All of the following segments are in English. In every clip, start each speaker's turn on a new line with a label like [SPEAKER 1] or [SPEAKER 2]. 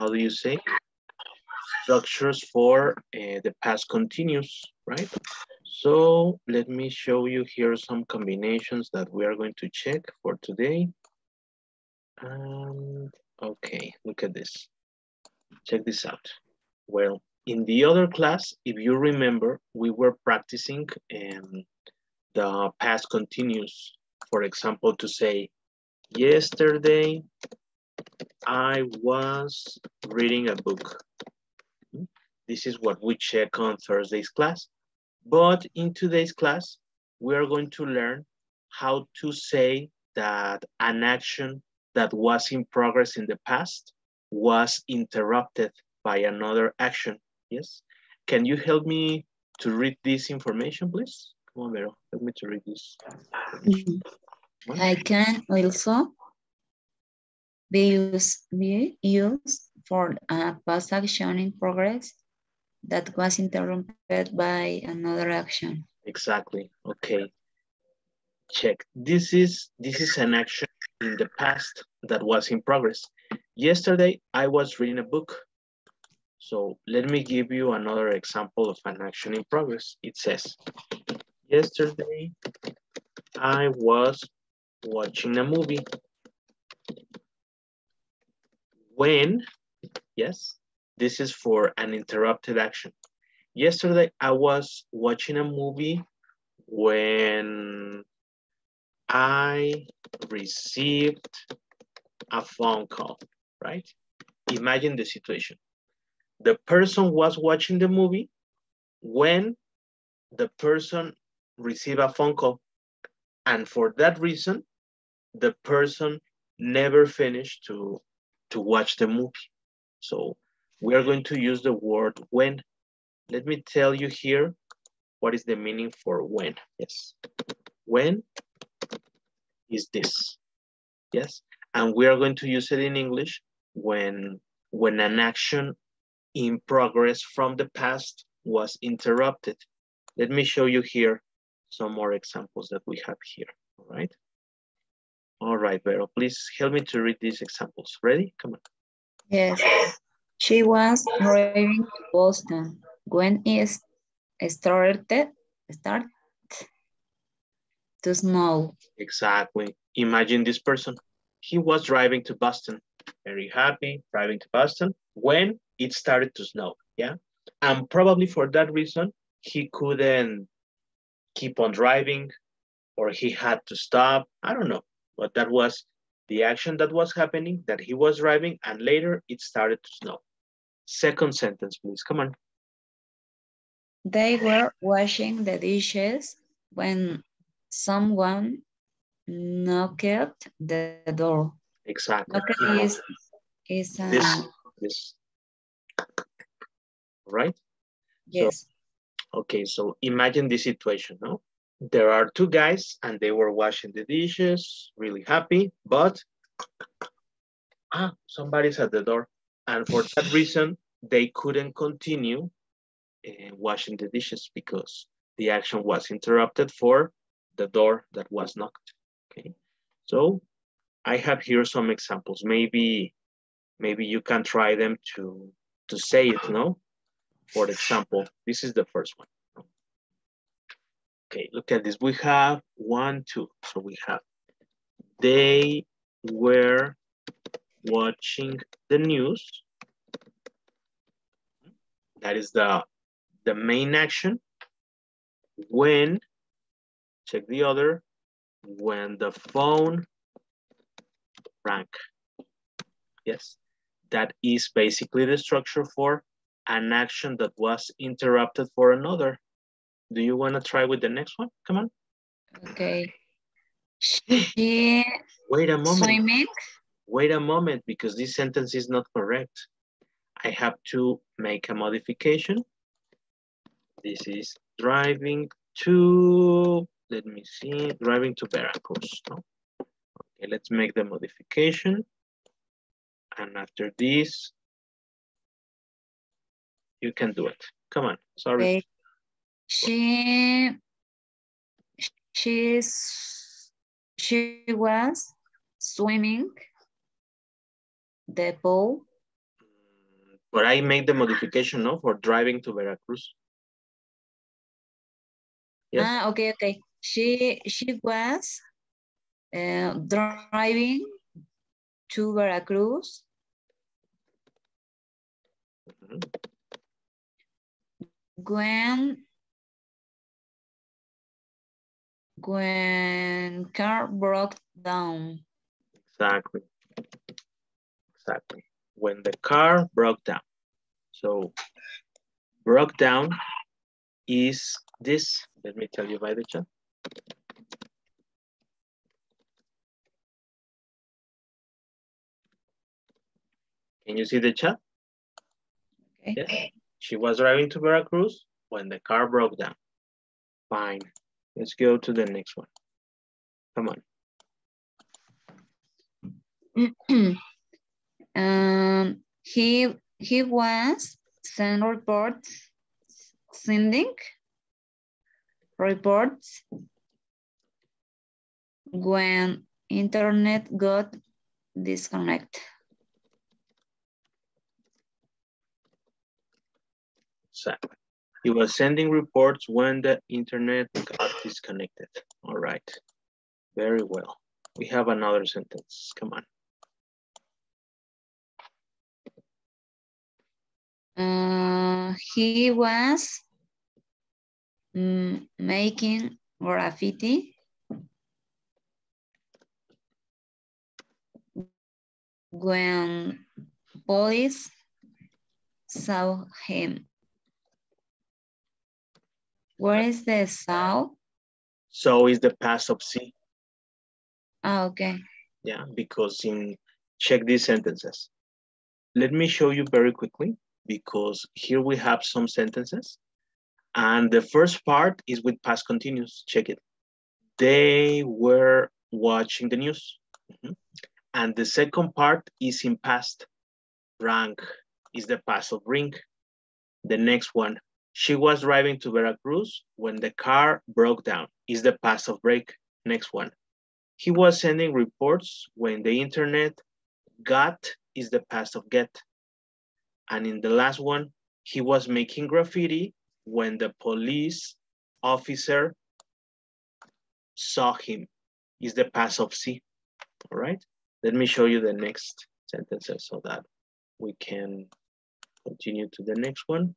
[SPEAKER 1] how do you say? Structures for uh, the past continuous, right? So let me show you here some combinations that we are going to check for today. And okay, look at this. Check this out. Well, in the other class, if you remember, we were practicing um, the past continuous. For example, to say, yesterday I was reading a book. This is what we check on Thursday's class. But in today's class, we are going to learn how to say that an action that was in progress in the past was interrupted by another action. Yes? Can you help me to read this information, please? Come on, Vero, help me to read this.
[SPEAKER 2] I can also be used, be used for a past action in progress that was interrupted by another action.
[SPEAKER 1] Exactly, okay. Check, this is, this is an action in the past that was in progress. Yesterday, I was reading a book. So let me give you another example of an action in progress. It says, yesterday, I was watching a movie. When, yes, this is for an interrupted action. Yesterday, I was watching a movie when I received a phone call, right? Imagine the situation. The person was watching the movie when the person received a phone call. And for that reason, the person never finished to, to watch the movie. So we are going to use the word when. Let me tell you here what is the meaning for when. Yes. When is this. Yes. And we are going to use it in English when, when an action in progress from the past was interrupted. Let me show you here some more examples that we have here, all right? All right, Vero, please help me to read these examples. Ready? Come on.
[SPEAKER 2] Yes. She was driving to Boston when it started, start to snow.
[SPEAKER 1] Exactly. Imagine this person. He was driving to Boston, very happy, driving to Boston when it started to snow, yeah? And probably for that reason, he couldn't keep on driving or he had to stop. I don't know, but that was the action that was happening that he was driving and later it started to snow. Second sentence, please. Come on.
[SPEAKER 2] They were washing the dishes when someone knocked the door.
[SPEAKER 1] Exactly.
[SPEAKER 2] Knocked is, is
[SPEAKER 1] this, this. Right?
[SPEAKER 2] Yes.
[SPEAKER 1] So, okay, so imagine this situation, no? There are two guys and they were washing the dishes, really happy, but ah, somebody's at the door. And for that reason, they couldn't continue uh, washing the dishes because the action was interrupted for the door that was knocked. Okay, so I have here some examples. Maybe, maybe you can try them to to say it. No, for example, this is the first one. Okay, look at this. We have one, two. So we have they were watching the news. That is the, the main action. When, check the other, when the phone rang. Yes, that is basically the structure for an action that was interrupted for another. Do you want to try with the next one? Come on.
[SPEAKER 2] Okay. She
[SPEAKER 1] Wait a moment.
[SPEAKER 2] swimming.
[SPEAKER 1] Wait a moment, because this sentence is not correct. I have to make a modification. This is driving to, let me see, driving to Veracruz. No? Okay, let's make the modification. And after this, you can do it. Come on, sorry.
[SPEAKER 2] Okay. She she's she was swimming the pool
[SPEAKER 1] But I make the modification, no, for driving to Veracruz. Yes.
[SPEAKER 2] Ah, okay, okay. She she was uh, driving to Veracruz
[SPEAKER 1] Mhm.
[SPEAKER 2] when when car broke down.
[SPEAKER 1] Exactly. Exactly. When the car broke down. So broke down is this. Let me tell you by the chat. Can you see the chat?
[SPEAKER 2] Okay.
[SPEAKER 1] Yes. She was driving to Veracruz when the car broke down. Fine. Let's go to the next one. Come on.
[SPEAKER 2] um, he he was send reports, sending reports when internet got disconnected.
[SPEAKER 1] Exactly. He was sending reports when the internet got disconnected. All right. Very well. We have another sentence. Come on.
[SPEAKER 2] Uh, he was mm, making graffiti when police saw him. Where is the saw?
[SPEAKER 1] So is the past of see.
[SPEAKER 2] Ah, okay.
[SPEAKER 1] Yeah, because in check these sentences. Let me show you very quickly because here we have some sentences. And the first part is with past continuous. Check it. They were watching the news. Mhm. And the second part is in past. Rank is the past of ring. The next one, she was driving to Veracruz when the car broke down is the past of break. Next one, he was sending reports when the internet got is the past of get. And in the last one, he was making graffiti when the police officer saw him is the past of see. All right. Let me show you the next sentences so that we can continue to the next one.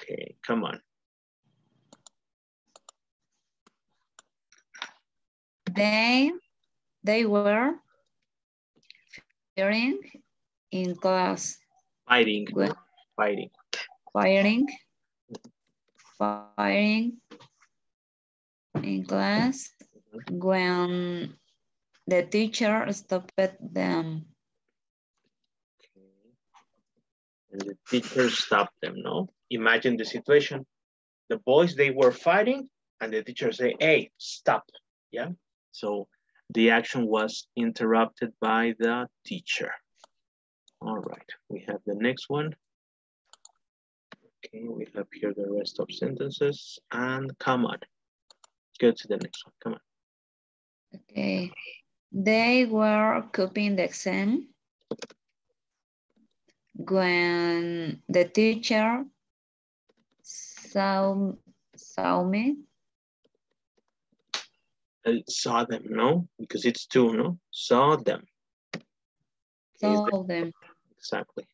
[SPEAKER 1] Okay, come on.
[SPEAKER 2] They they were firing in class,
[SPEAKER 1] Fighting,
[SPEAKER 2] Good.
[SPEAKER 1] fighting.
[SPEAKER 2] firing, firing in class when the teacher stopped them.
[SPEAKER 1] And the teacher stopped them, no? Imagine the situation. The boys, they were fighting and the teacher say, hey, stop, yeah? So the action was interrupted by the teacher. All right, we have the next one. Okay, we have here the rest of sentences and come on. Go to the next one, come on.
[SPEAKER 2] Okay. They were copying the exam when the teacher saw, saw me.
[SPEAKER 1] Uh, saw them, no? Because it's two, no? Saw them. Okay,
[SPEAKER 2] saw them.
[SPEAKER 1] Exactly.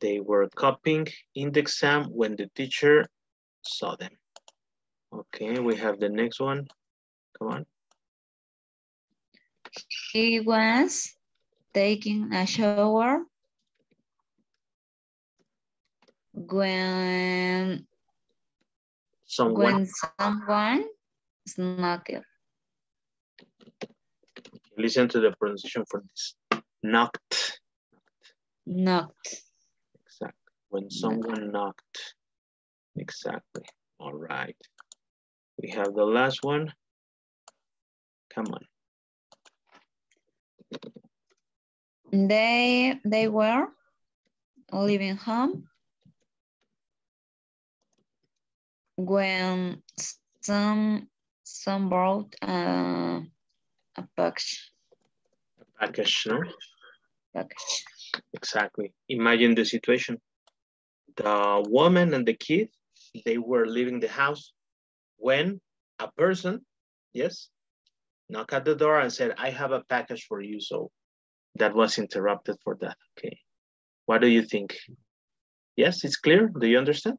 [SPEAKER 1] They were copying in the exam when the teacher saw them. Okay, we have the next one. Come on.
[SPEAKER 2] He was taking a shower when
[SPEAKER 1] Someone.
[SPEAKER 2] when someone snuck
[SPEAKER 1] Listen to the pronunciation for this. Knocked.
[SPEAKER 2] knocked.
[SPEAKER 1] Exactly. When someone knocked. Exactly. All right. We have the last one. Come on.
[SPEAKER 2] They they were leaving home when some some brought uh, a package
[SPEAKER 1] Package, no?
[SPEAKER 2] package.
[SPEAKER 1] Exactly. Imagine the situation. The woman and the kid, they were leaving the house when a person, yes, knocked at the door and said, I have a package for you. So that was interrupted for that. Okay. What do you think? Yes, it's clear. Do you understand?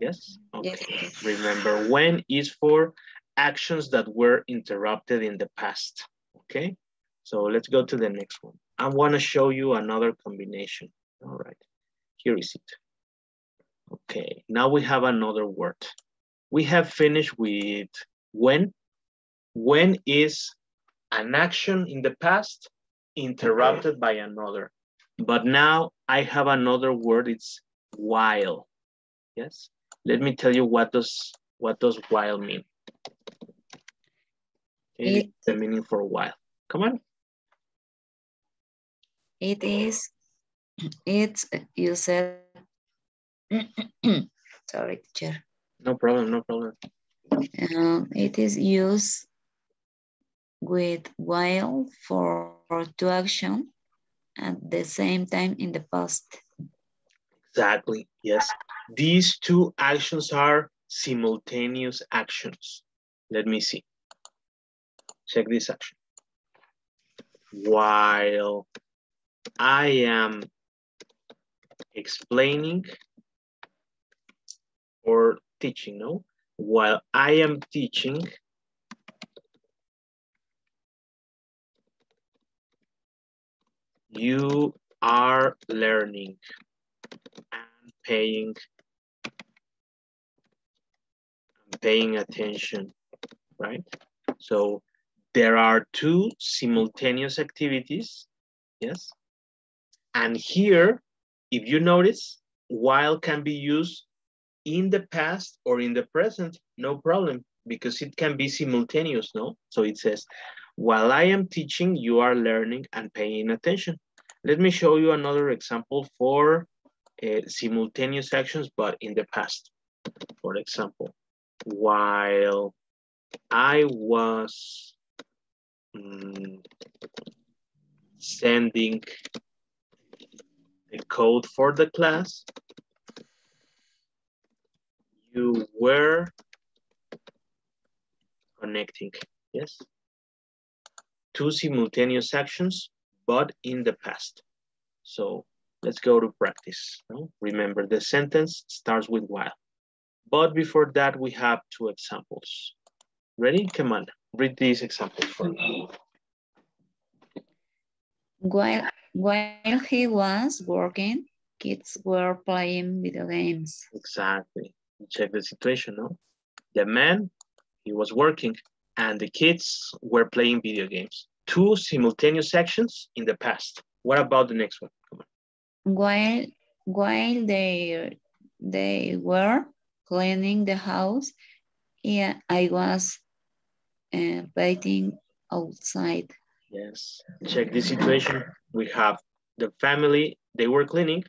[SPEAKER 1] Yes? Okay. Yes. Remember, when is for actions that were interrupted in the past. Okay? So let's go to the next one. I want to show you another combination. All right. Here is it. Okay, now we have another word. We have finished with when. When is an action in the past interrupted by another. But now I have another word, it's while. Yes, let me tell you what does what does while mean. Okay, it, the meaning for while. Come on.
[SPEAKER 2] It is, it's, you said, sorry, teacher.
[SPEAKER 1] No problem, no problem.
[SPEAKER 2] Um, it is used with while for two action at the same time in the past.
[SPEAKER 1] Exactly, yes. These two actions are simultaneous actions. Let me see. Check this action. While I am explaining or teaching, no? While I am teaching, you are learning and paying paying attention, right? So there are two simultaneous activities, yes? And here, if you notice, while can be used in the past or in the present, no problem, because it can be simultaneous, no? So it says, while I am teaching, you are learning and paying attention. Let me show you another example for uh, simultaneous actions, but in the past. For example, while I was um, sending the code for the class, you were connecting, yes? Two simultaneous actions, but in the past. So let's go to practice. Remember, the sentence starts with while. But before that, we have two examples. Ready? Come on, read these examples for me.
[SPEAKER 2] While, while he was working, kids were playing video games.
[SPEAKER 1] Exactly. Check the situation, no? The man, he was working, and the kids were playing video games. Two simultaneous actions in the past. What about the next one?
[SPEAKER 2] While, while they, they were cleaning the house, yeah, I was uh, waiting outside.
[SPEAKER 1] Yes, check the situation. We have the family, they were cleaning,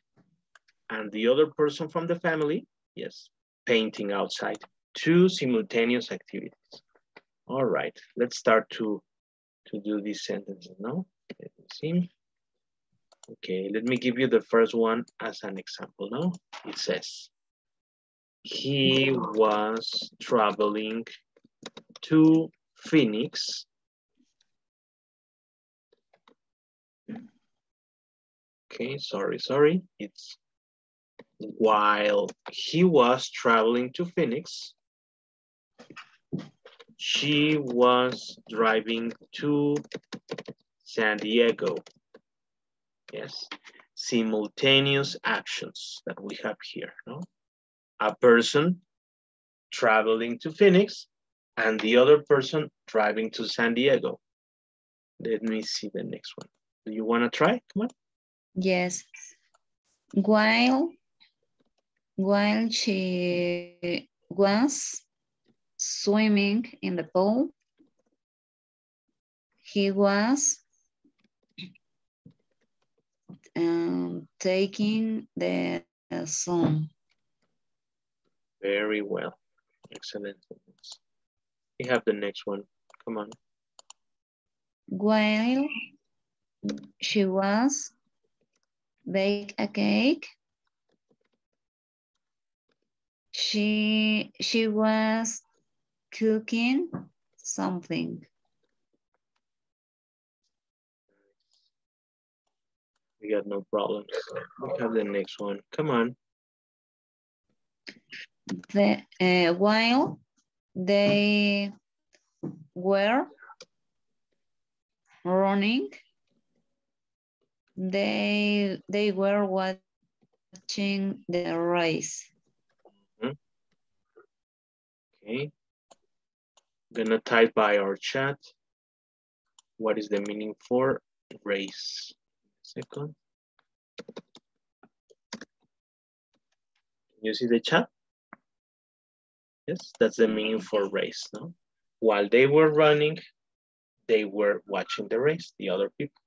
[SPEAKER 1] and the other person from the family, yes, painting outside. Two simultaneous activities. All right, let's start to, to do these sentences now. Let me see. Okay, let me give you the first one as an example now. It says, he was traveling to Phoenix Okay, sorry, sorry. It's while he was traveling to Phoenix, she was driving to San Diego. Yes, simultaneous actions that we have here. No? A person traveling to Phoenix and the other person driving to San Diego. Let me see the next one. Do you want to try? Come on.
[SPEAKER 2] Yes. While while she was swimming in the pool, he was um, taking the sun.
[SPEAKER 1] Very well. Excellent. We have the next one. Come on.
[SPEAKER 2] While she was bake a cake. She, she was cooking something.
[SPEAKER 1] We got no problems. We have the next one. Come on.
[SPEAKER 2] The, uh, while they were running, they they were watching the race.
[SPEAKER 1] Mm -hmm. Okay. I'm gonna type by our chat. What is the meaning for race? Second. Can you see the chat? Yes, that's the meaning for race, no? While they were running, they were watching the race, the other people.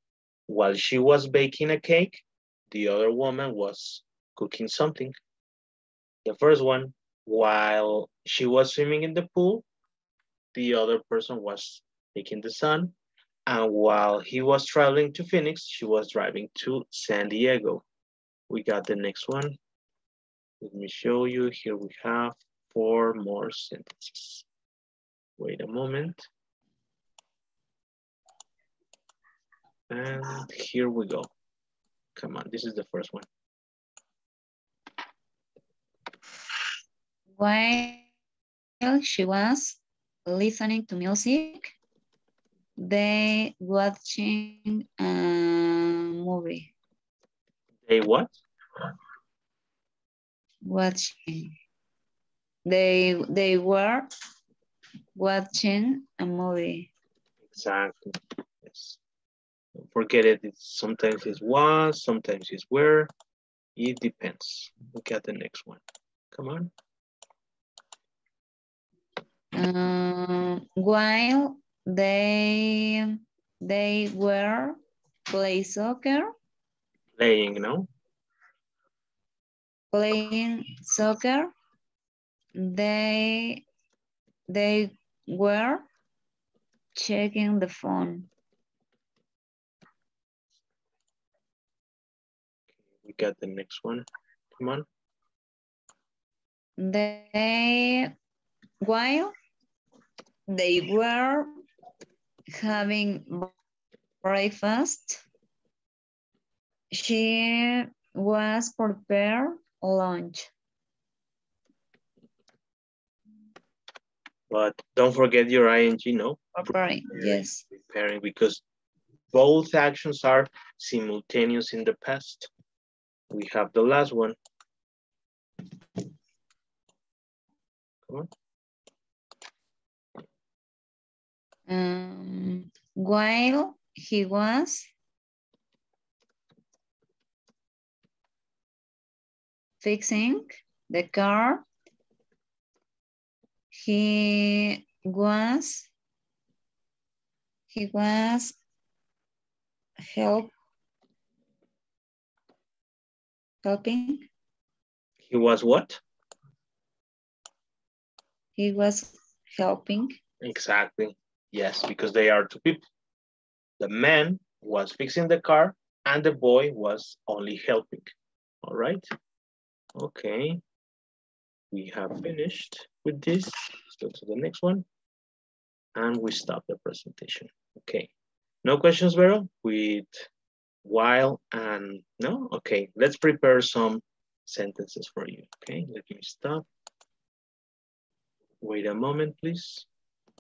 [SPEAKER 1] While she was baking a cake, the other woman was cooking something. The first one, while she was swimming in the pool, the other person was taking the sun. And while he was traveling to Phoenix, she was driving to San Diego. We got the next one. Let me show you. Here we have four more sentences. Wait a moment. And here we go. Come on, this is the first one.
[SPEAKER 2] While she was listening to music, they watching a movie.
[SPEAKER 1] They what?
[SPEAKER 2] Watching. They they were watching a movie.
[SPEAKER 1] Exactly. Yes. Don't forget it. It's, sometimes it's was, sometimes it's where. It depends. Look at the next one. Come on.
[SPEAKER 2] Uh, while they they were play soccer.
[SPEAKER 1] Playing, no?
[SPEAKER 2] Playing soccer. They they were checking the phone.
[SPEAKER 1] We got the next one. Come on.
[SPEAKER 2] They while they were having breakfast, she was prepared lunch.
[SPEAKER 1] But don't forget your ing, no?
[SPEAKER 2] Preparing, yes.
[SPEAKER 1] Preparing, because both actions are simultaneous in the past. We have the last one. Come on.
[SPEAKER 2] Um, while he was fixing the car, he was he was help helping.
[SPEAKER 1] He was what?
[SPEAKER 2] He was helping.
[SPEAKER 1] Exactly. Yes, because they are two people. The man was fixing the car and the boy was only helping. All right. Okay. We have finished with this. Let's go to the next one. And we stop the presentation. Okay. No questions, Vero, with while and no? Okay, let's prepare some sentences for you. Okay, let me stop. Wait a moment, please.